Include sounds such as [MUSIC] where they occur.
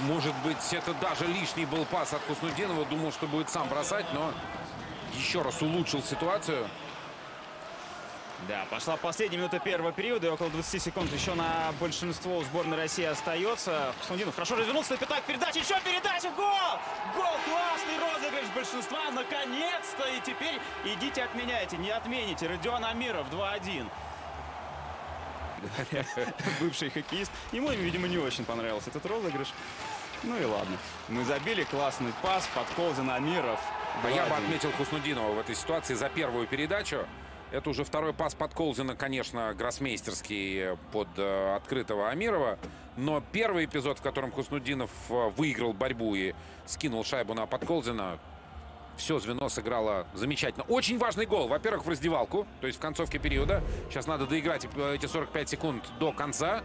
Может быть, это даже лишний был пас от Хуснудинова. Думал, что будет сам бросать, но еще раз улучшил ситуацию. Да, пошла последняя минута первого периода, и около 20 секунд еще на большинство у сборной России остается. Хуснудинов хорошо развернулся пятак, передача, еще передача, гол! Гол, классный розыгрыш большинства, наконец-то! И теперь идите отменяйте, не отмените. Родион Амиров 2-1. [LAUGHS] Бывший хоккеист. Ему, видимо, не очень понравился этот розыгрыш. Ну и ладно. Мы забили классный пас, подколзин Амиров. А я бы 2:1. отметил Хуснудинова в этой ситуации за первую передачу. Это уже второй пас под Колзина, конечно, гроссмейстерский под э, открытого Амирова. Но первый эпизод, в котором Хуснудинов э, выиграл борьбу и скинул шайбу на Подколзина, все звено сыграло замечательно. Очень важный гол. Во-первых, в раздевалку, то есть в концовке периода. Сейчас надо доиграть э, эти 45 секунд до конца.